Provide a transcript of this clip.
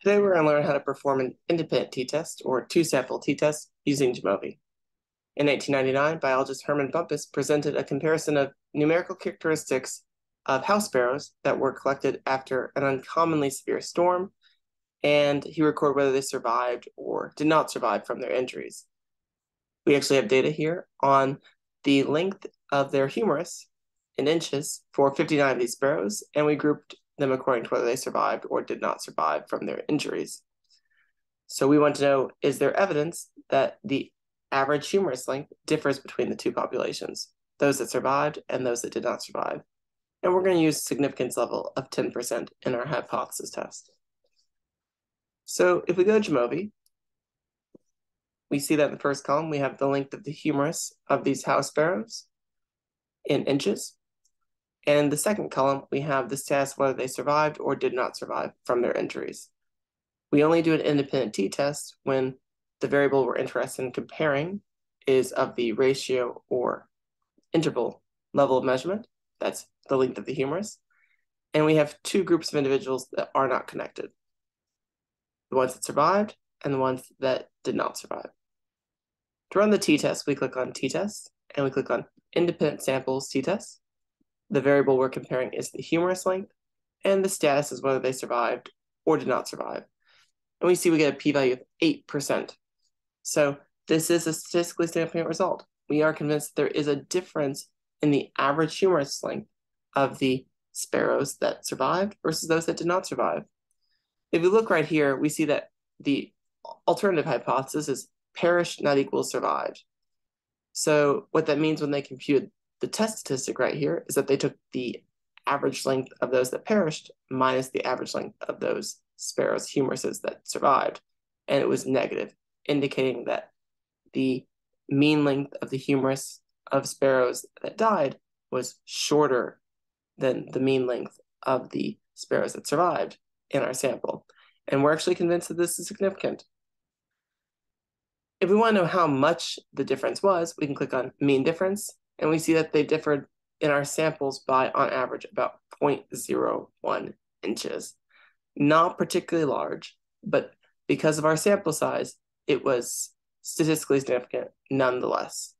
Today we're going to learn how to perform an independent t-test or two-sample t-test using Jamovi. In 1899, biologist Herman Bumpus presented a comparison of numerical characteristics of house sparrows that were collected after an uncommonly severe storm, and he recorded whether they survived or did not survive from their injuries. We actually have data here on the length of their humerus in inches for 59 of these sparrows, and we grouped them according to whether they survived or did not survive from their injuries. So we want to know, is there evidence that the average humerus length differs between the two populations, those that survived and those that did not survive? And we're going to use significance level of 10% in our hypothesis test. So if we go to Jamovi, we see that in the first column, we have the length of the humerus of these house sparrows in inches. And the second column, we have the status whether they survived or did not survive from their injuries. We only do an independent t-test when the variable we're interested in comparing is of the ratio or interval level of measurement. That's the length of the humerus. And we have two groups of individuals that are not connected. The ones that survived and the ones that did not survive. To run the t-test, we click on t-test and we click on independent samples t-test. The variable we're comparing is the humerus length, and the status is whether they survived or did not survive. And we see we get a p-value of 8%. So this is a statistically significant result. We are convinced there is a difference in the average humerus length of the sparrows that survived versus those that did not survive. If we look right here, we see that the alternative hypothesis is perished not equals survived. So what that means when they compute the test statistic right here is that they took the average length of those that perished minus the average length of those sparrows' humeruses that survived, and it was negative, indicating that the mean length of the humerus of sparrows that died was shorter than the mean length of the sparrows that survived in our sample. And we're actually convinced that this is significant. If we want to know how much the difference was, we can click on mean difference and we see that they differed in our samples by, on average, about 0.01 inches. Not particularly large, but because of our sample size, it was statistically significant nonetheless.